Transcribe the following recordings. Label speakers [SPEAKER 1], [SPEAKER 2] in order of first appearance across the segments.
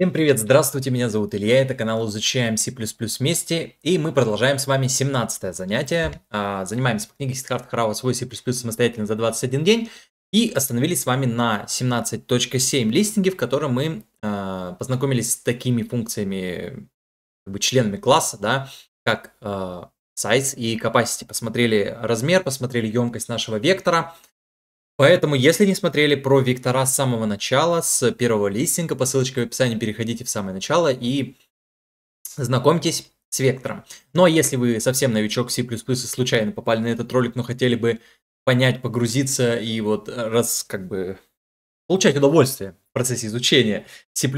[SPEAKER 1] Всем привет, здравствуйте, меня зовут Илья, это канал Изучаем C++ вместе, и мы продолжаем с вами 17 занятие. А, занимаемся по книге Сидхарта Харава «Свой C++ самостоятельно за 21 день», и остановились с вами на 17.7 листинге, в котором мы а, познакомились с такими функциями, как бы членами класса, да, как а, size и capacity. Посмотрели размер, посмотрели емкость нашего вектора, Поэтому, если не смотрели про вектора с самого начала, с первого листинга, по ссылочке в описании переходите в самое начало и знакомьтесь с вектором. Ну а если вы совсем новичок C++ и случайно попали на этот ролик, но хотели бы понять, погрузиться и вот раз как бы получать удовольствие в процессе изучения C++,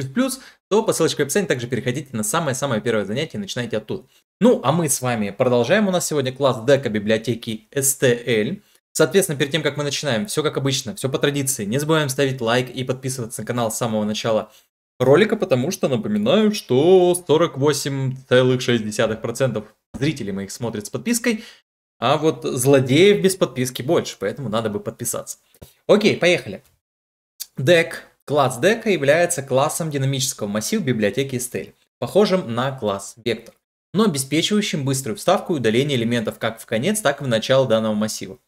[SPEAKER 1] то по ссылочке в описании также переходите на самое-самое первое занятие и начинайте оттуда. Ну, а мы с вами продолжаем. У нас сегодня класс дека библиотеки STL. Соответственно, перед тем, как мы начинаем, все как обычно, все по традиции. Не забываем ставить лайк и подписываться на канал с самого начала ролика, потому что напоминаю, что 48,6% зрителей моих смотрят с подпиской, а вот злодеев без подписки больше, поэтому надо бы подписаться. Окей, поехали. Deck. Класс дека является классом динамического массива библиотеки STL, похожим на класс вектор, но обеспечивающим быструю вставку и удаление элементов как в конец, так и в начало данного массива.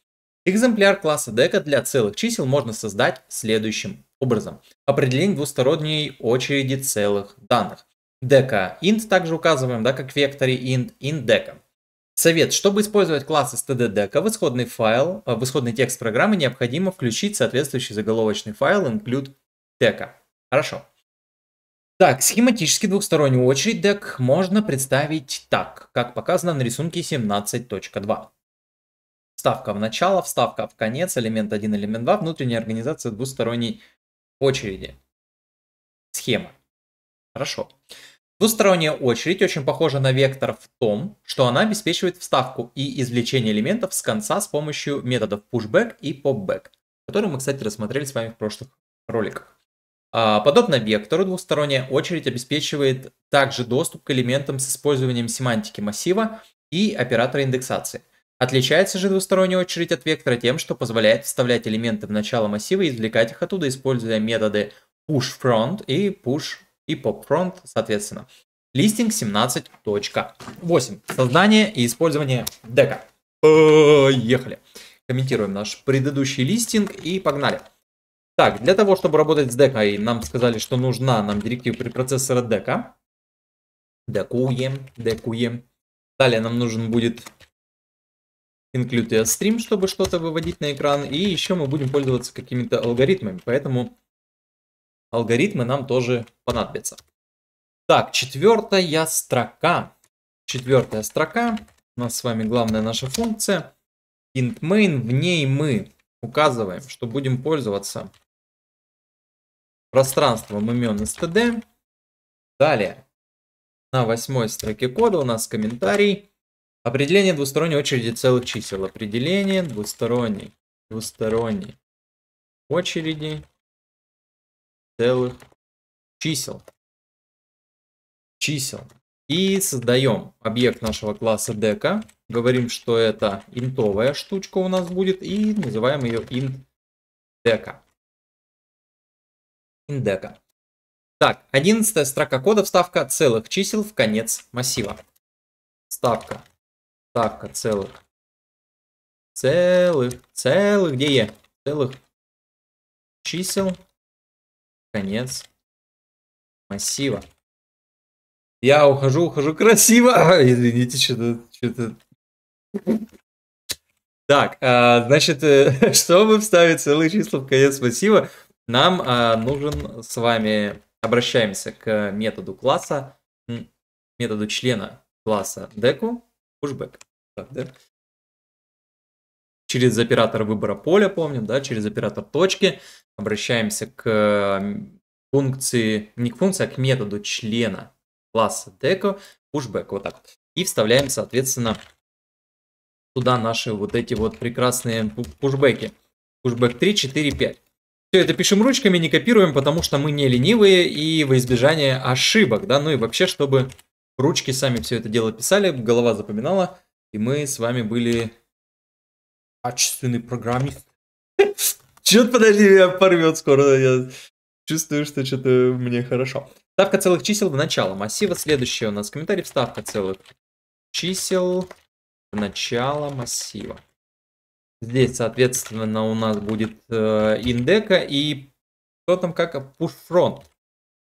[SPEAKER 1] Экземпляр класса дека для целых чисел можно создать следующим образом. Определение двусторонней очереди целых данных. Дека int также указываем, да, как в векторе int, int дека. Совет. Чтобы использовать класс std-дека в исходный файл, э, в исходный текст программы необходимо включить соответствующий заголовочный файл include дека. Хорошо. Так, схематически двухстороннюю очередь дек можно представить так, как показано на рисунке 17.2. Вставка в начало, вставка в конец, элемент 1, элемент 2, внутренняя организация двусторонней очереди. Схема. Хорошо. Двусторонняя очередь очень похожа на вектор в том, что она обеспечивает вставку и извлечение элементов с конца с помощью методов pushback и popback, которые мы, кстати, рассмотрели с вами в прошлых роликах. А, подобно вектору, двусторонняя очередь обеспечивает также доступ к элементам с использованием семантики массива и оператора индексации. Отличается же двусторонняя очередь от вектора тем, что позволяет вставлять элементы в начало массива и извлекать их оттуда, используя методы pushFront и push и popFront, соответственно. Листинг 17.8. Создание и использование дека. Поехали. Комментируем наш предыдущий листинг и погнали. Так, для того, чтобы работать с декой, нам сказали, что нужна нам директива препроцессора дека. Декуем, декуем. Далее нам нужен будет include stream, чтобы что-то выводить на экран. И еще мы будем пользоваться какими-то алгоритмами, поэтому алгоритмы нам тоже понадобятся. Так, четвертая строка. Четвертая строка. У нас с вами главная наша функция. int main. В ней мы указываем, что будем пользоваться пространством имен std. Далее, на восьмой строке кода у нас комментарий. Определение двусторонней очереди целых чисел. Определение двусторонней, двусторонней очереди целых чисел. Чисел. И создаем объект нашего класса дека. Говорим, что это интовая штучка у нас будет. И называем ее int дека. Индека. Так, одиннадцатая строка кода вставка целых чисел в конец массива. Ставка Ставка целых. Целых. Целых. Где я? Целых. Чисел. Конец. Массива. Я ухожу, ухожу красиво. Извините, что-то... Что так, а, значит, э, чтобы вставить целые числа в конец массива, нам а, нужен с вами, обращаемся к методу класса, методу члена класса deco, pushback. Так, да? Через оператор выбора поля, помним, да, через оператор точки обращаемся к функции, не к функции, а к методу члена класса deco pushback, вот так. И вставляем, соответственно, туда наши вот эти вот прекрасные пушбеки. Pushback 3, 4, 5. Все это пишем ручками, не копируем, потому что мы не ленивые и во избежание ошибок, да, ну и вообще, чтобы ручки сами все это дело писали, голова запоминала, и мы с вами были качественный программист. Чё-то, подожди, меня порвет скоро. Я чувствую, что что-то мне хорошо. Вставка целых чисел в начало массива. Следующее у нас комментарий. Вставка целых чисел в начало массива. Здесь, соответственно, у нас будет э, индека и что там как front.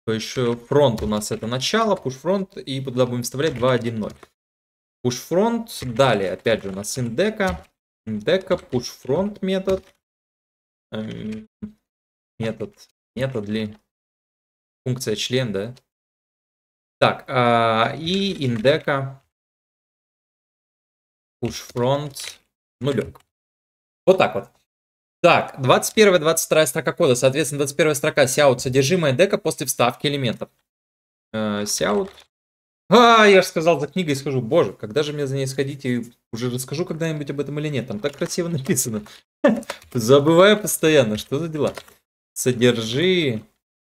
[SPEAKER 1] То есть фронт у нас это начало, front и туда будем вставлять 2, 1, 0. Push front. Далее, опять же, у нас индека. Индека, push front метод. Эм, метод. Метод ли? Функция член, да? Так, а, и индека. Push front. Нулек. Вот так вот. Так, 21-22 строка кода. Соответственно, 21 строка сяут содержимое дека после вставки элементов. Э, сяут. А, я же сказал, за книгой схожу. Боже, когда же мне за ней сходить и уже расскажу когда-нибудь об этом или нет. Там так красиво написано. Забываю постоянно, что за дела. Содержи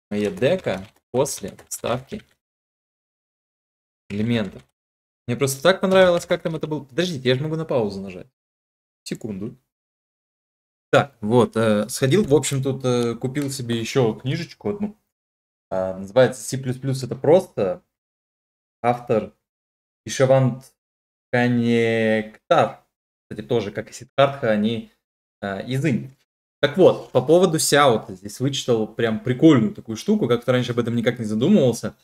[SPEAKER 1] моя дека после вставки элементов. Мне просто так понравилось, как там это было. Подождите, я же могу на паузу нажать. Секунду. Так, вот, э, сходил, в общем, тут э, купил себе еще книжечку одну. Э, называется C++ это просто. Автор Ишавант Коннектар. Кстати, тоже, как и Сидхартха, они э, из Индии. Так вот, по поводу SEO, здесь вычитал прям прикольную такую штуку, как-то раньше об этом никак не задумывался.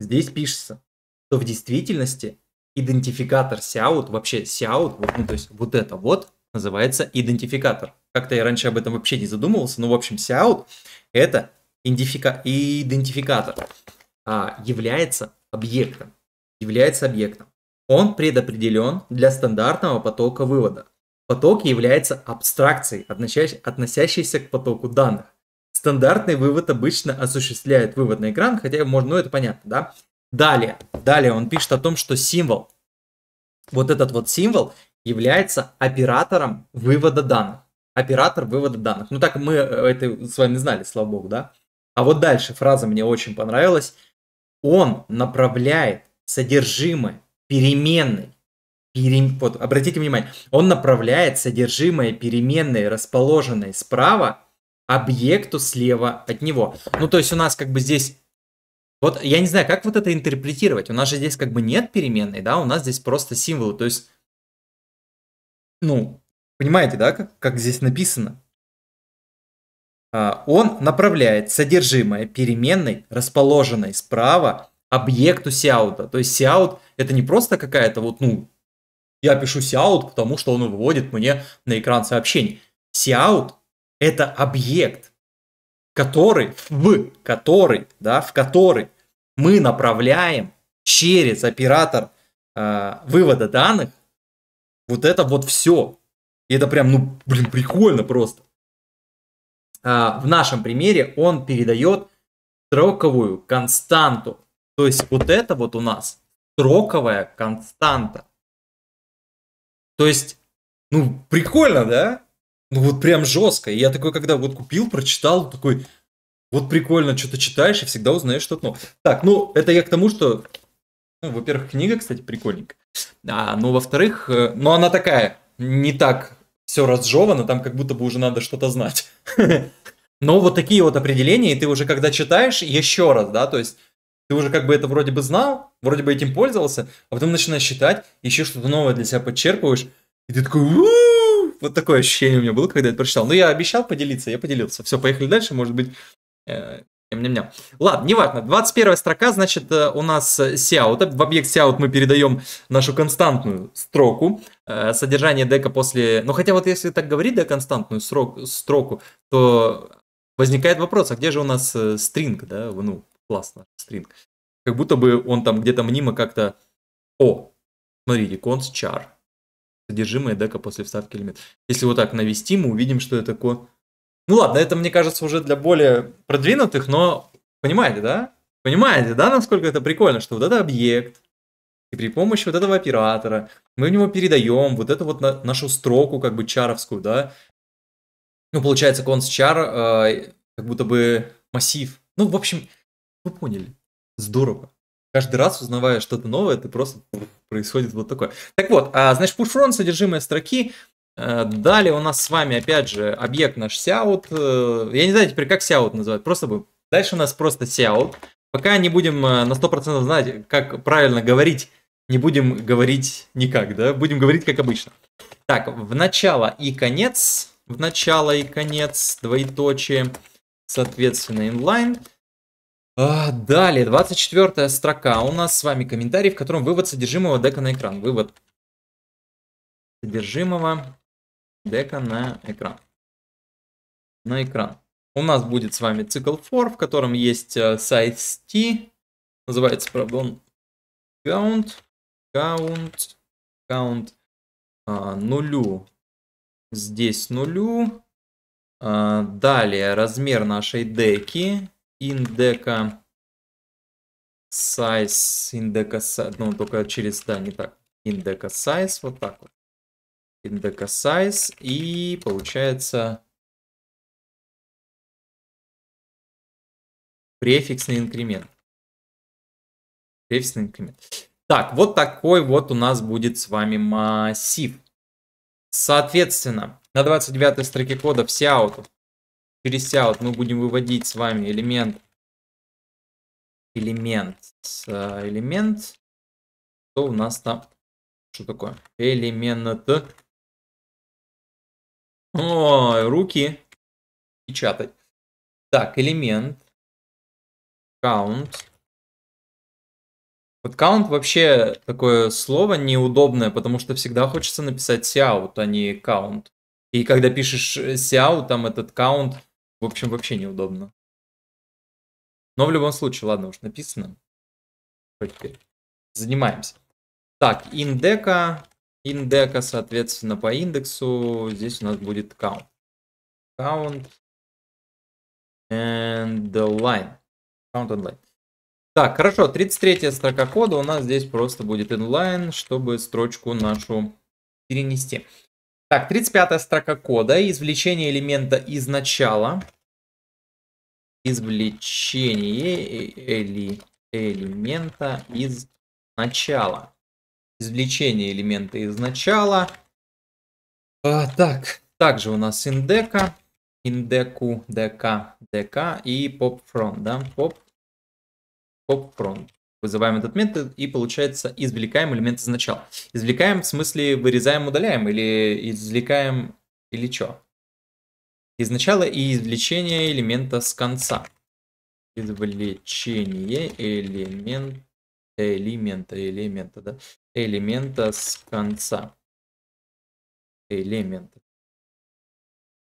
[SPEAKER 1] Здесь пишется, что в действительности идентификатор SEO, вообще SEO, вот, ну, то есть вот это вот, называется идентификатор. Как-то я раньше об этом вообще не задумывался, но в общем Сяут это идентифика... идентификатор а, является объектом. Является объектом. Он предопределен для стандартного потока вывода. Поток является абстракцией, относящейся к потоку данных. Стандартный вывод обычно осуществляет вывод на экран, хотя можно, ну это понятно, да? Далее, далее он пишет о том, что символ, вот этот вот символ является оператором вывода данных. Оператор вывода данных. Ну так мы э, это с вами знали, слава богу, да? А вот дальше фраза мне очень понравилась. Он направляет содержимое переменной. Перем... Вот, обратите внимание, он направляет содержимое переменной, расположенной справа, объекту слева от него. Ну, то есть у нас как бы здесь... Вот я не знаю, как вот это интерпретировать. У нас же здесь как бы нет переменной, да, у нас здесь просто символы. То есть ну, понимаете, да, как, как здесь написано? А, он направляет содержимое переменной, расположенной справа, объекту сяута. То есть сяут это не просто какая-то вот, ну, я пишу сяут, потому что он выводит мне на экран сообщений. Сяут это объект, который, в который, да, в который мы направляем через оператор э, вывода данных вот это вот все. И это прям, ну, блин, прикольно просто. А, в нашем примере он передает строковую константу. То есть вот это вот у нас строковая константа. То есть, ну, прикольно, да? Ну, вот прям жестко. Я такой, когда вот купил, прочитал, такой, вот прикольно, что-то читаешь и всегда узнаешь что-то новое. Так, ну, это я к тому, что ну, во-первых, книга, кстати, прикольненькая. А, ну, во-вторых, э, ну, она такая, не так все разжевано, там как будто бы уже надо что-то знать. Но вот такие вот определения, и ты уже когда читаешь еще раз, да, то есть ты уже как бы это вроде бы знал, вроде бы этим пользовался, а потом начинаешь читать, еще что-то новое для себя подчерпываешь, и ты такой, вот такое ощущение у меня было, когда я это прочитал. Ну, я обещал поделиться, я поделился. Все, поехали дальше, может быть, э, Ням-ням-ням. Ладно, неважно. 21 строка, значит, э, у нас сяут. В объект сяут мы передаем нашу константную строку. Э, содержание дека после... Ну, хотя вот если так говорить, да, константную срок, строку, то возникает вопрос, а где же у нас стринг, да? Ну, классно, стринг. Как будто бы он там где-то мнимо как-то... О, смотрите, const char. Содержимое дека после вставки элемент. Если вот так навести, мы увидим, что это такое ну ладно, это, мне кажется, уже для более продвинутых, но понимаете, да? Понимаете, да, насколько это прикольно, что вот это объект, и при помощи вот этого оператора мы в него передаем вот эту вот на, нашу строку, как бы чаровскую, да. Ну, получается, const char э, как будто бы массив. Ну, в общем, вы поняли. Здорово. Каждый раз, узнавая что-то новое, ты просто происходит вот такое. Так вот, а, значит, push front, содержимое строки, Э, далее у нас с вами, опять же, объект наш сяут. Э, я не знаю теперь, как сяут называть. Просто бы. Дальше у нас просто сяут. Пока не будем э, на 100% знать, как правильно говорить, не будем говорить никак, да? Будем говорить как обычно. Так, в начало и конец. В начало и конец, двоеточие. Соответственно, inline. А, далее, 24 строка. У нас с вами комментарий, в котором вывод содержимого дека на экран. Вывод содержимого дека на экран. На экран. У нас будет с вами цикл for, в котором есть uh, size t. Называется, правда, он count, count, count uh, нулю. Здесь нулю. Uh, далее размер нашей деки. Индека size, индека ну только через, да, не так. Индека size, вот так вот. Индека size и получается Префиксный инкремент. Префиксный инкремент. Так, вот такой вот у нас будет с вами массив. Соответственно, на 29 строке кода в Seout, через Seout мы будем выводить с вами элемент, элемент, элемент, что у нас там, что такое? Элемент. Ой, руки печатать. Так, элемент, Count. Вот count вообще такое слово неудобное, потому что всегда хочется написать seout, а не count. И когда пишешь seout, там этот count, в общем, вообще неудобно. Но в любом случае, ладно, уж написано. Занимаемся. Так, индека. Индека, соответственно, по индексу. Здесь у нас будет count. Count. And line. Count online. Так, хорошо, 33 строка кода у нас здесь просто будет inline, чтобы строчку нашу перенести. Так, 35 строка кода, извлечение элемента из начала. Извлечение эли, элемента из начала. Извлечение элемента из начала. А, так, также у нас индека индеку, dk, dk и pop front, да, pop, pop front. Вызываем этот метод и получается извлекаем элемент из начала. Извлекаем в смысле вырезаем, удаляем или извлекаем или что? Из начала и извлечение элемента с конца. Извлечение элемент, элемента, элемента, да, элемента с конца. Элемента.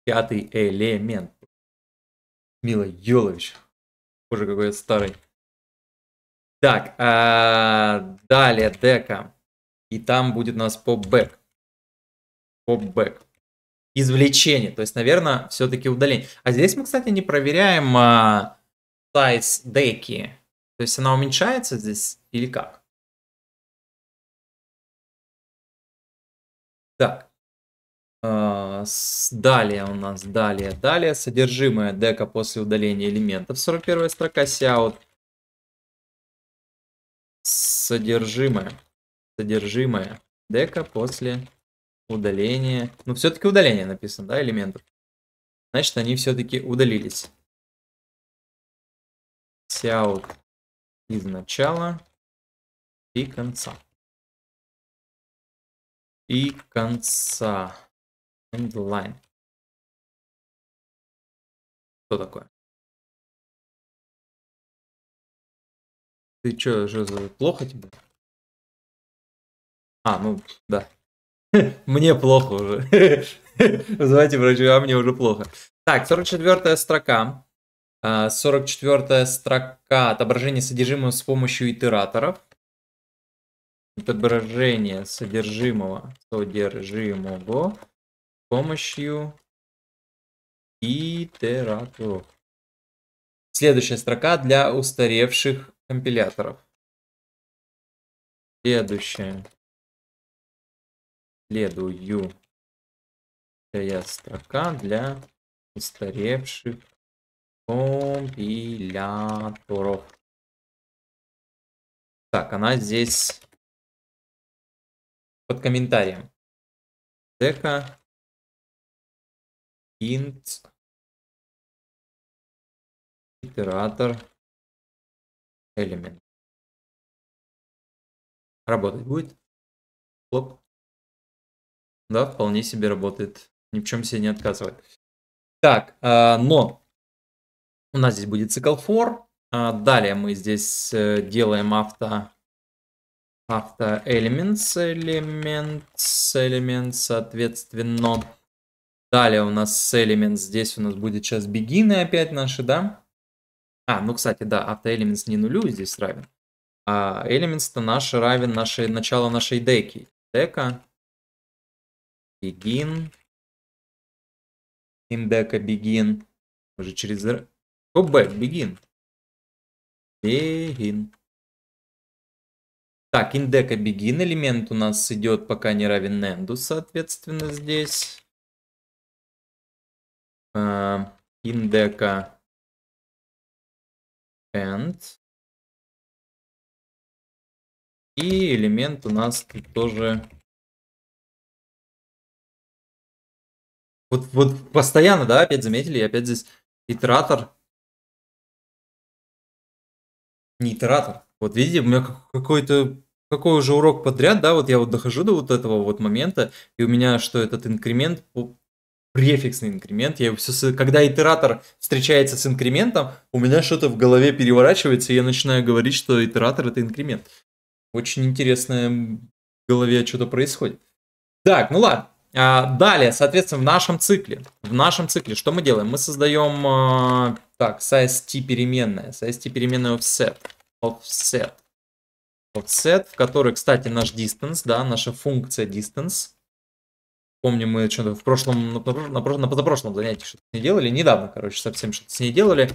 [SPEAKER 1] Пятый элемент. Мила Йовович. Боже, какой я старый. Так, а, далее дека. И там будет у нас pop back. Pop back. Извлечение. То есть, наверное, все-таки удаление. А здесь мы, кстати, не проверяем а, size деки. То есть она уменьшается здесь или как? Так. А, далее у нас, далее, далее, содержимое дека после удаления элементов, 41 строка, сяут. Содержимое, содержимое дека после удаления, ну все-таки удаление написано, да, элементов. Значит, они все-таки удалились. Сяут из начала и конца. И конца. End line. Что такое? Ты что, что плохо тебе? А, ну, да. Мне плохо уже. Вызывайте врача, а мне уже плохо. Так, 44 строка. 44 а, строка. Отображение содержимого с помощью итераторов. Отображение содержимого, содержимого помощью итераторов. Следующая строка для устаревших компиляторов. Следующая. Следующая строка для устаревших компиляторов. Так, она здесь под комментарием. Дека int итератор element. Работать будет? Хлоп. Да, вполне себе работает. Ни в чем себе не отказывает. Так, э, но у нас здесь будет цикл for. Э, далее мы здесь э, делаем авто авто elements, elements, elements, соответственно. Далее у нас elements, здесь у нас будет сейчас begin опять наши, да? А, ну, кстати, да, авто elements не нулю здесь равен. А elements-то наш равен нашей, начало нашей деки. Дека, begin, индека begin, уже через... Go back, begin. Begin. Так, индека begin элемент у нас идет пока не равен nendu, соответственно, здесь. индека end. И элемент у нас тут тоже... Вот, вот постоянно, да, опять заметили, опять здесь итератор. Не итератор. Вот видите, у меня какой-то какой уже урок подряд, да, вот я вот дохожу до вот этого вот момента, и у меня что этот инкремент, префиксный инкремент, я все, когда итератор встречается с инкрементом, у меня что-то в голове переворачивается, и я начинаю говорить, что итератор это инкремент. Очень интересное в голове что-то происходит. Так, ну ладно. А, далее, соответственно, в нашем цикле, в нашем цикле, что мы делаем? Мы создаем, а, так, size t переменная, size t переменная offset, offset, offset, в которой, кстати, наш distance, да, наша функция distance. Помню, мы что-то в прошлом, на, на, на позапрошлом занятии что-то с ней делали, недавно, короче, совсем что-то с ней делали,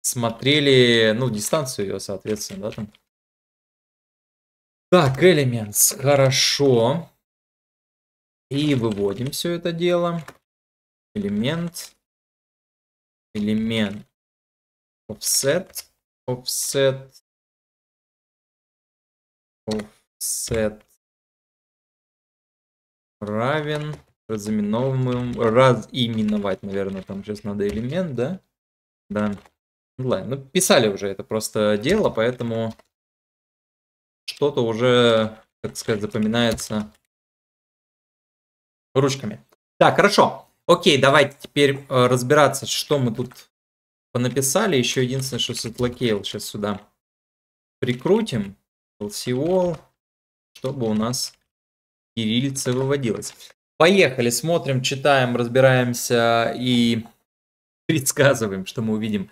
[SPEAKER 1] смотрели, ну, дистанцию ее, соответственно, да, там, так, Elements, хорошо. И выводим все это дело. Элемент. Элемент. Offset. Offset. Offset. Равен. Разыменовываем. Разименовать, наверное, там сейчас надо элемент, да? Да. Ладно, ну писали уже это просто дело, поэтому что-то уже, так сказать, запоминается ручками. Так, хорошо. Окей, давайте теперь э, разбираться, что мы тут понаписали. Еще единственное, что setlocale сейчас сюда прикрутим. LCOL, чтобы у нас кириллица выводилась. Поехали, смотрим, читаем, разбираемся и предсказываем, что мы увидим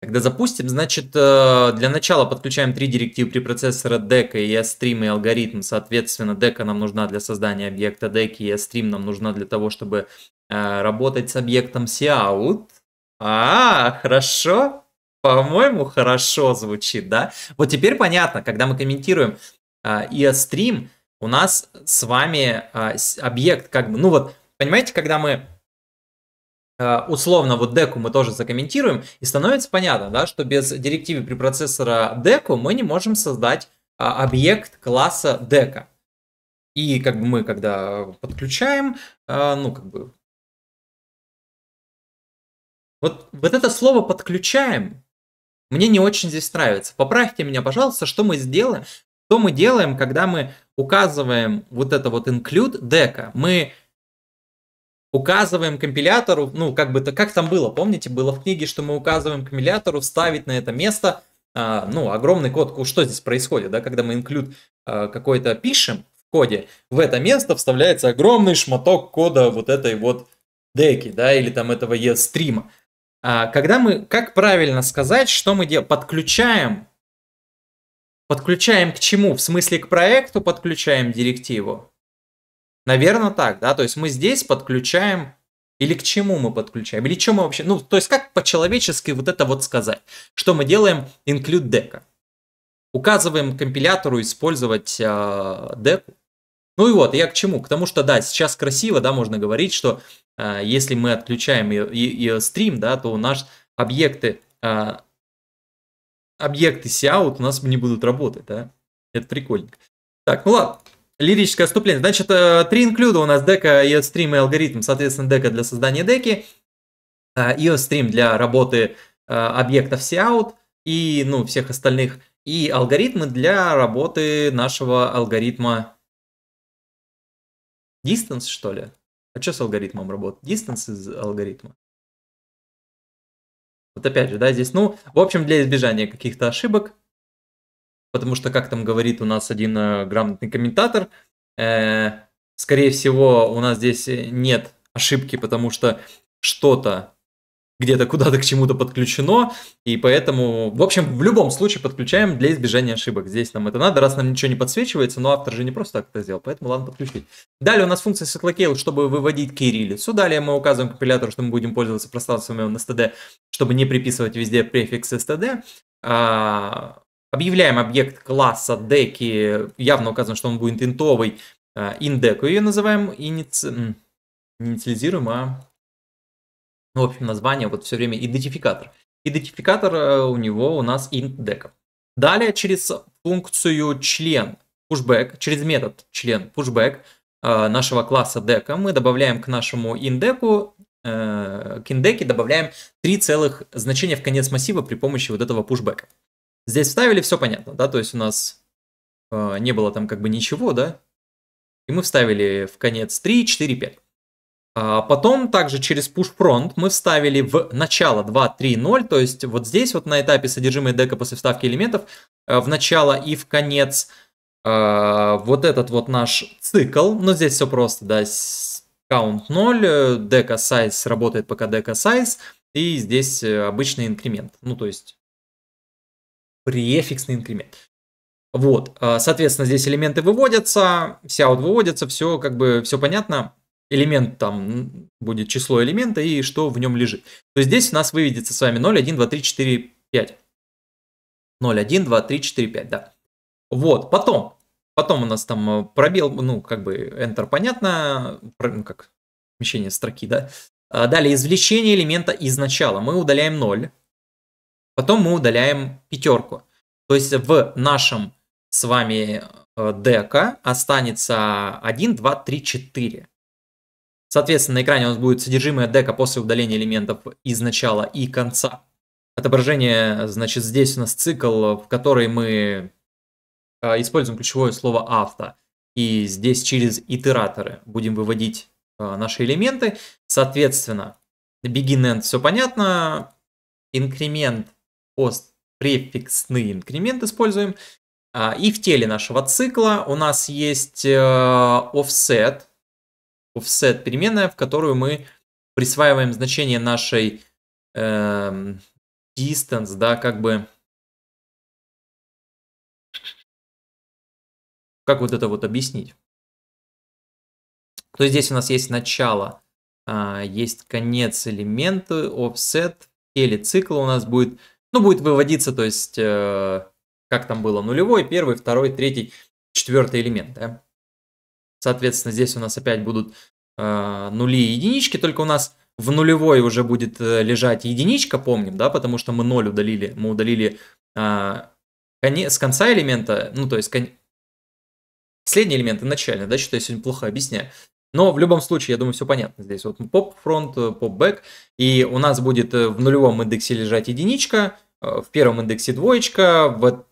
[SPEAKER 1] когда запустим, значит, э, для начала подключаем три директивы препроцессора DECA и stream и алгоритм. Соответственно, DECA нам нужна для создания объекта DEC и stream нам нужна для того, чтобы э, работать с объектом cout. А, хорошо. По-моему, хорошо звучит, да? Вот теперь понятно, когда мы комментируем э, EOStream, у нас с вами объект как бы, ну вот, понимаете, когда мы Э, условно вот деку мы тоже закомментируем, и становится понятно, да, что без директивы препроцессора деку мы не можем создать а, объект класса дека. И как бы мы, когда подключаем, а, ну как бы... Вот, вот это слово «подключаем» мне не очень здесь нравится. Поправьте меня, пожалуйста, что мы сделаем, что мы делаем, когда мы указываем вот это вот include дека. Мы указываем компилятору, ну, как бы, как там было, помните, было в книге, что мы указываем компилятору вставить на это место, а, ну, огромный код, что здесь происходит, да, когда мы include а, какой-то пишем в коде, в это место вставляется огромный шматок кода вот этой вот деки, да, или там этого e-стрима. А, когда мы, как правильно сказать, что мы делаем? Подключаем, подключаем к чему? В смысле к проекту подключаем директиву? Наверное, так, да, то есть мы здесь подключаем, или к чему мы подключаем, или что мы вообще, ну, то есть как по-человечески вот это вот сказать, что мы делаем include deca. Указываем компилятору использовать э, деку. Ну и вот, я к чему? К тому, что да, сейчас красиво, да, можно говорить, что э, если мы отключаем ее, ее стрим, да, то наш объекты, э, объекты Cout у нас не будут работать, да. Это прикольненько. Так, ну ладно. Лирическое отступление. Значит, э, три инклюда у нас дека, EOStream и алгоритм. Соответственно, дека для создания деки, EOStream для работы э, объектов Cout и ну, всех остальных и алгоритмы для работы нашего алгоритма distance, что ли? А что с алгоритмом работает? Distance из алгоритма. Вот опять же, да, здесь, ну, в общем, для избежания каких-то ошибок, потому что, как там говорит у нас один э, грамотный комментатор, э, скорее всего, у нас здесь нет ошибки, потому что что-то где-то куда-то к чему-то подключено, и поэтому, в общем, в любом случае подключаем для избежания ошибок. Здесь нам это надо, раз нам ничего не подсвечивается, но автор же не просто так это сделал, поэтому ладно подключить. Далее у нас функция cyclocale, чтобы выводить кириллицу. Далее мы указываем компилятору, что мы будем пользоваться пространством std, чтобы не приписывать везде префикс std. А, объявляем объект класса деки, явно указано, что он будет интовый, а, индеку ее называем, иници... инициализируем, а ну, в общем, название вот все время идентификатор. Идентификатор э, у него у нас int Далее через функцию член pushback, через метод член pushback э, нашего класса дека мы добавляем к нашему индеку, э, к индеке добавляем три целых значения в конец массива при помощи вот этого pushback. Здесь вставили, все понятно, да, то есть у нас не было там как бы ничего, да, и мы вставили в конец 3, 4, 5. А потом также через push front мы вставили в начало 2, 3, 0, то есть вот здесь вот на этапе содержимое дека после вставки элементов э, в начало и в конец э, вот этот вот наш цикл, но здесь все просто, да, count 0, дека size работает пока дека size, и здесь э, обычный инкремент, ну то есть префиксный инкремент. Вот, соответственно, здесь элементы выводятся, вся вот выводятся, все как бы, все понятно элемент там будет число элемента и что в нем лежит. То здесь у нас выведется с вами 0, 1, 2, 3, 4, 5. 0, 1, 2, 3, 4, 5, да. Вот, потом, потом у нас там э, пробел, ну, как бы Enter понятно, ну, как смещение строки, да. А далее, извлечение элемента из начала. Мы удаляем 0, потом мы удаляем пятерку. То есть в нашем с вами э, дека останется 1, 2, 3, 4. Соответственно, на экране у нас будет содержимое дека после удаления элементов из начала и конца. Отображение, значит, здесь у нас цикл, в который мы а, используем ключевое слово авто. И здесь через итераторы будем выводить а, наши элементы. Соответственно, begin end все понятно. Инкремент, пост, префиксный инкремент используем. А, и в теле нашего цикла у нас есть offset, offset переменная, в которую мы присваиваем значение нашей э, distance, да, как бы... Как вот это вот объяснить? То есть здесь у нас есть начало, э, есть конец элемента, offset, или цикл у нас будет, ну, будет выводиться, то есть, э, как там было, нулевой, первый, второй, третий, четвертый элемент, да? Соответственно, здесь у нас опять будут э, нули и единички, только у нас в нулевой уже будет э, лежать единичка, помним, да, потому что мы 0 удалили, мы удалили э, коне, с конца элемента, ну, то есть кон... последний элемент и начальный, да, что я сегодня плохо объясняю. Но в любом случае, я думаю, все понятно здесь. Вот поп фронт, поп бэк, и у нас будет э, в нулевом индексе лежать единичка, э, в первом индексе двоечка, в,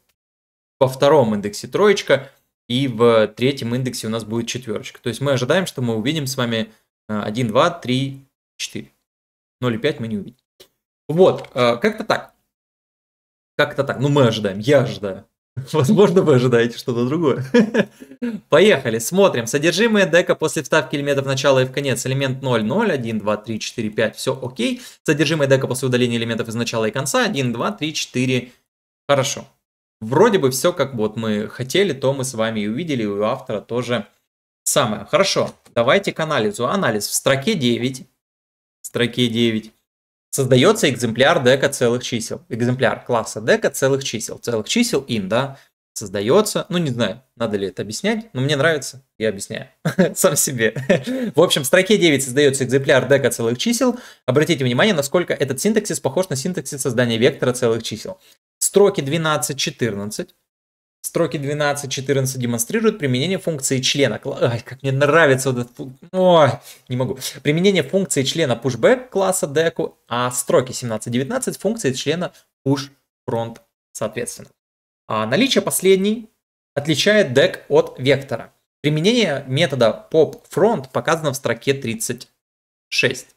[SPEAKER 1] во втором индексе троечка, и в третьем индексе у нас будет четверочка. То есть мы ожидаем, что мы увидим с вами 1, 2, 3, 4. 0,5 мы не увидим. Вот, э, как-то так. Как-то так. Ну, мы ожидаем, я ожидаю. Возможно, вы ожидаете что-то другое. Поехали, смотрим. Содержимое дека после вставки элементов начала и в конец. Элемент 0, 0, 1, 2, 3, 4, 5. Все окей. Содержимое дека после удаления элементов из начала и конца. 1, 2, 3, 4. Хорошо. Вроде бы все как вот мы хотели, то мы с вами и увидели, и у автора тоже самое. Хорошо, давайте к анализу. Анализ в строке 9. В строке 9 создается экземпляр дека целых чисел. Экземпляр класса дека целых чисел. Целых чисел in, да, создается. Ну, не знаю, надо ли это объяснять, но мне нравится, я объясняю сам себе. В общем, в строке 9 создается экземпляр дека целых чисел. Обратите внимание, насколько этот синтаксис похож на синтаксис создания вектора целых чисел. Строки 12-14. Строки 12-14 демонстрируют применение функции члена. Ай, как мне нравится вот этот... Ой, не могу. Применение функции члена pushback класса деку, а строки 17-19 функции члена push front соответственно. А наличие последней отличает deck от вектора. Применение метода pop-front показано в строке 36.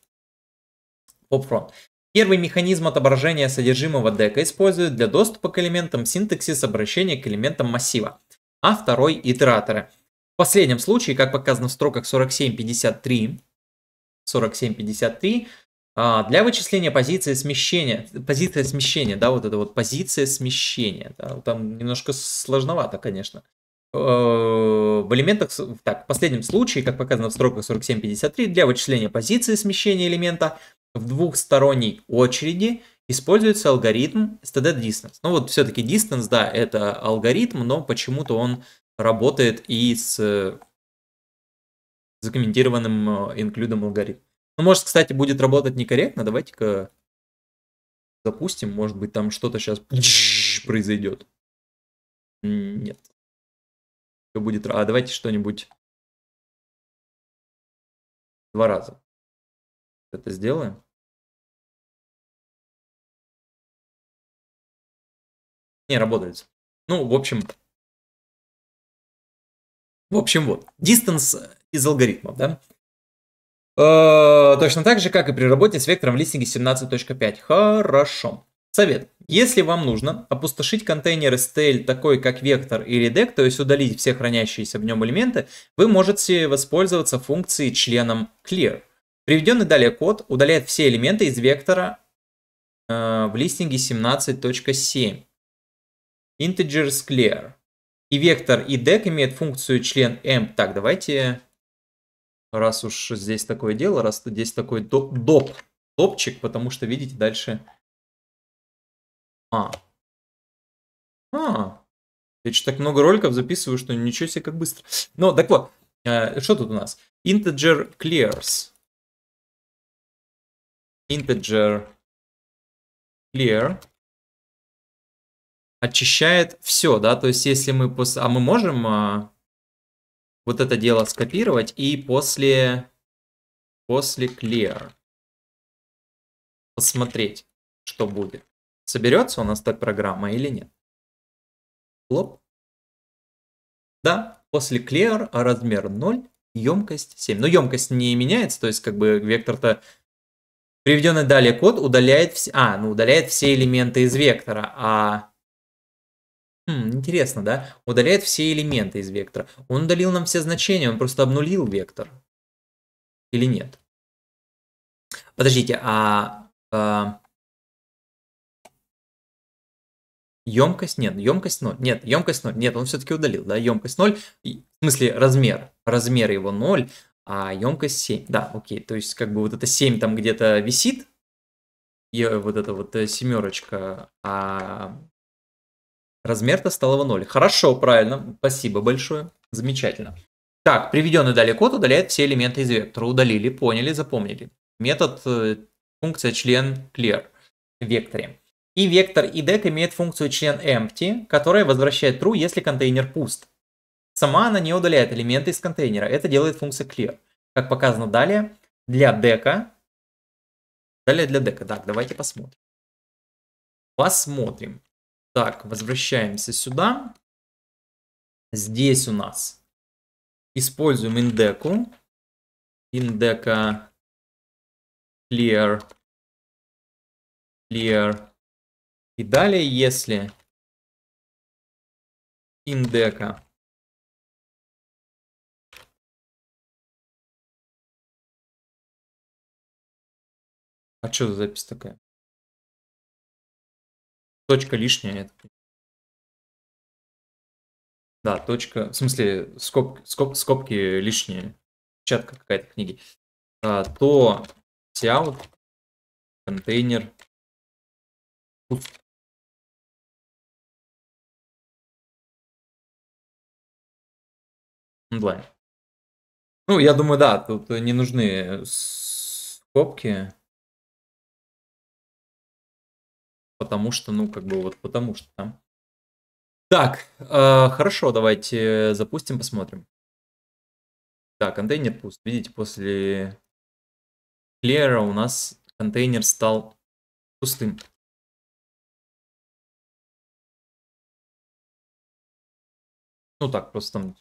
[SPEAKER 1] Pop-front. Первый механизм отображения содержимого дека используют для доступа к элементам синтаксис обращения к элементам массива, а второй – итераторы. В последнем случае, как показано в строках 47-53, 47-53, а, для вычисления позиции смещения, позиция смещения, да, вот это вот позиция смещения, да, там немножко сложновато, конечно. Э, в элементах, так, в последнем случае, как показано в строках 47-53, для вычисления позиции смещения элемента в двухсторонней очереди используется алгоритм std distance. Ну вот все-таки distance, да, это алгоритм, но почему-то он работает и с закомментированным э, инклюдом алгоритм. Ну, может, кстати, будет работать некорректно. Давайте-ка запустим. Может быть, там что-то сейчас произойдет. Нет. Все будет... А давайте что-нибудь два раза это сделаем. Не, работает. Ну, в общем... В общем, вот. Distance из алгоритмов, да? Э, точно так же, как и при работе с вектором в листинге 17.5. Хорошо. Совет. Если вам нужно опустошить контейнер STL такой, как вектор или deck, то есть удалить все хранящиеся в нем элементы, вы можете воспользоваться функцией членом clear. Приведенный далее код удаляет все элементы из вектора э, в листинге 17.7. Integers clear. И вектор и deck имеют функцию член m. Так, давайте раз уж здесь такое дело, раз здесь такой доп, доп топчик, потому что, видите, дальше... А. А. Я что так много роликов записываю, что ничего себе как быстро. Ну, так вот, э, что тут у нас? Integer clears. Integer clear очищает все, да, то есть если мы после... А мы можем а, вот это дело скопировать и после, после clear посмотреть, что будет. Соберется у нас так программа или нет. Лоп. Да, после clear размер 0, емкость 7. Но емкость не меняется, то есть как бы вектор-то приведенный далее код удаляет все, а, ну удаляет все элементы из вектора, а Хм, интересно, да? Удаляет все элементы из вектора. Он удалил нам все значения, он просто обнулил вектор. Или нет? Подождите, а... а... Емкость? Нет, емкость 0. Нет, емкость 0. Нет, он все-таки удалил, да, емкость 0. В смысле, размер. Размер его 0, а емкость 7. Да, окей. То есть, как бы вот это 7 там где-то висит. И вот эта вот э, семерочка, а Размер-то стал 0. Хорошо, правильно. Спасибо большое. Замечательно. Так, приведенный далее код удаляет все элементы из вектора. Удалили, поняли, запомнили. Метод, э, функция член clear в векторе. И вектор idec имеет функцию член empty, которая возвращает true, если контейнер пуст. Сама она не удаляет элементы из контейнера. Это делает функция clear. Как показано далее, для дека. Далее для дека. Так, давайте посмотрим. Посмотрим. Так, возвращаемся сюда. Здесь у нас используем индеку. Индека clear. Clear. И далее, если индека А что за запись такая? Точка лишняя. Это... Да, точка, в смысле, скоб, скоб, скобки лишние, печатка какая-то книги. А, то cout контейнер пуст. Ну, я думаю, да, тут не нужны скобки. Потому что, ну, как бы вот потому что там. Так, э, хорошо, давайте запустим, посмотрим. Да, контейнер пуст. Видите, после clear у нас контейнер стал пустым. Ну так, просто там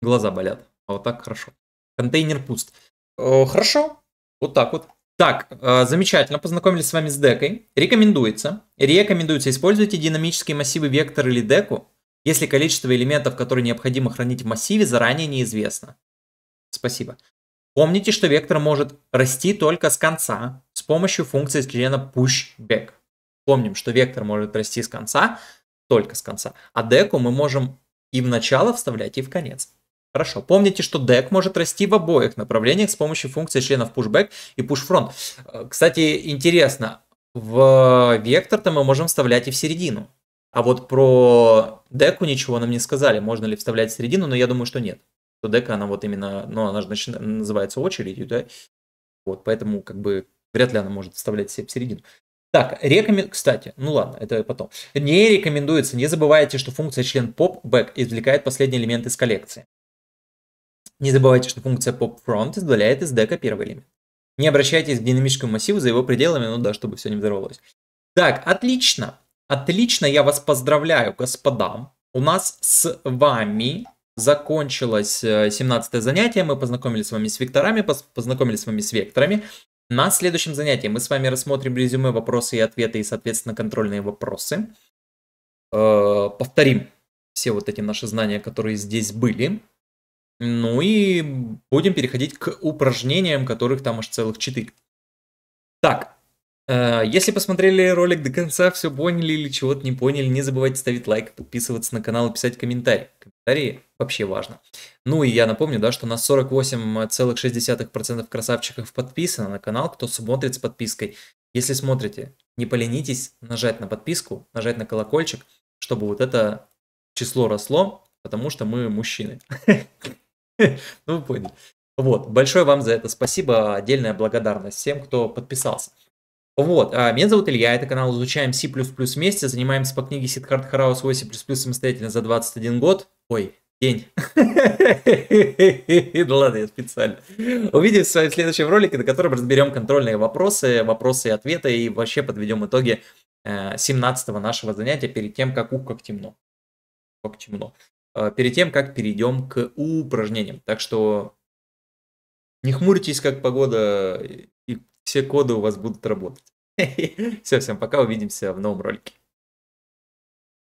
[SPEAKER 1] глаза болят. А вот так хорошо. Контейнер пуст. О, хорошо. Вот так вот. Так, э, замечательно, познакомились с вами с декой. Рекомендуется. Рекомендуется используйте динамические массивы вектор или деку, если количество элементов, которые необходимо хранить в массиве, заранее неизвестно. Спасибо. Помните, что вектор может расти только с конца с помощью функции члена pushback. Помним, что вектор может расти с конца, только с конца, а деку мы можем и в начало вставлять, и в конец. Хорошо. Помните, что deck может расти в обоих направлениях с помощью функции членов pushback и pushfront. Э, кстати, интересно, в вектор-то мы можем вставлять и в середину. А вот про деку ничего нам не сказали, можно ли вставлять в середину, но я думаю, что нет. То дека, она вот именно, ну, она же называется очередью, да? Вот, поэтому, как бы, вряд ли она может вставлять себе в середину. Так, рекомен... Кстати, ну ладно, это потом. Не рекомендуется, не забывайте, что функция член pop-back извлекает последний элемент из коллекции. Не забывайте, что функция pop-front извлекает из дека первый элемент. Не обращайтесь к динамическому массиву за его пределами, ну да, чтобы все не взорвалось. Так, отлично. Отлично, я вас поздравляю, господа. У нас с вами закончилось 17 э, занятие. Мы познакомились с вами с векторами, познакомились с вами с векторами. На следующем занятии мы с вами рассмотрим резюме, вопросы и ответы и, соответственно, контрольные вопросы. Э, повторим все вот эти наши знания, которые здесь были. Ну и будем переходить к упражнениям, которых там аж целых 4. Так, э, если посмотрели ролик до конца, все поняли или чего-то не поняли, не забывайте ставить лайк, подписываться на канал и писать комментарии. Комментарии вообще важно. Ну и я напомню, да, что у нас 48,6% красавчиков подписано на канал, кто смотрит с подпиской. Если смотрите, не поленитесь нажать на подписку, нажать на колокольчик, чтобы вот это число росло, потому что мы мужчины. Ну, понял. Вот, большое вам за это спасибо, отдельная благодарность всем, кто подписался. Вот, а, меня зовут Илья, это канал «Изучаем C++ вместе», занимаемся по книге Сидхарт Хараус 8 C++ самостоятельно за 21 год. Ой, день. Да ладно, я специально. Увидимся с вами в следующем ролике, на котором разберем контрольные вопросы, вопросы и ответы, и вообще подведем итоги 17 э, нашего занятия перед тем, как, ух, как темно. Как темно. Э, перед тем, как перейдем к упражнениям. Так что не хмурьтесь, как погода, и все коды у вас будут работать. Все, всем пока, увидимся в новом ролике.